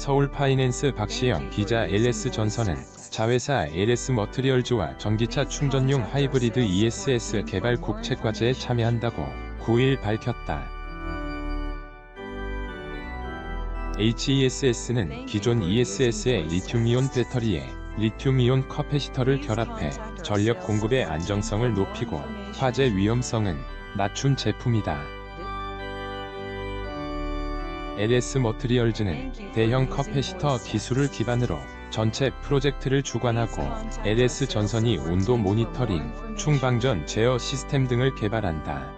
서울 파이낸스 박시영 기자 LS 전선은 자회사 LS 머트리얼즈와 전기차 충전용 하이브리드 ESS 개발 국책과제에 참여한다고 9일 밝혔다. HESS는 기존 ESS의 리튬이온 배터리에 리튬이온 커패시터를 결합해 전력 공급의 안정성을 높이고 화재 위험성은 낮춘 제품이다. LS 머트리얼즈는 대형 커패시터 기술을 기반으로 전체 프로젝트를 주관하고 LS 전선이 온도 모니터링, 충방전 제어 시스템 등을 개발한다.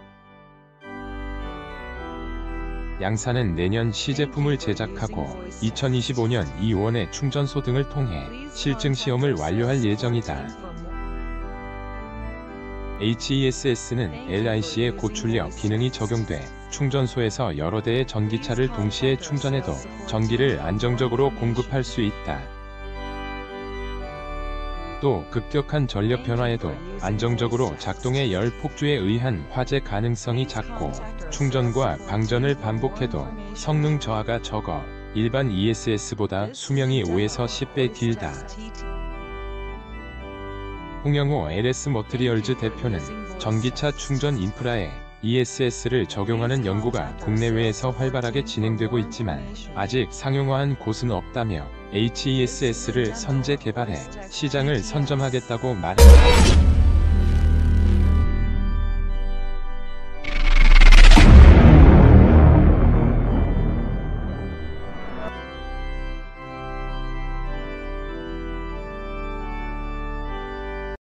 양사는 내년 시제품을 제작하고 2025년 2원의 충전소 등을 통해 실증 시험을 완료할 예정이다. HESS는 LIC의 고출력 기능이 적용돼 충전소에서 여러 대의 전기차를 동시에 충전해도 전기를 안정적으로 공급할 수 있다. 또 급격한 전력 변화에도 안정적으로 작동해 열 폭주에 의한 화재 가능성이 작고 충전과 방전을 반복해도 성능 저하가 적어 일반 ESS보다 수명이 5에서 10배 길다. 홍영호 LS 머트리얼즈 대표는 전기차 충전 인프라에 ESS를 적용하는 연구가 국내외에서 활발하게 진행되고 있지만 아직 상용화한 곳은 없다며 HESS를 선제 개발해 시장을 선점하겠다고 말했다.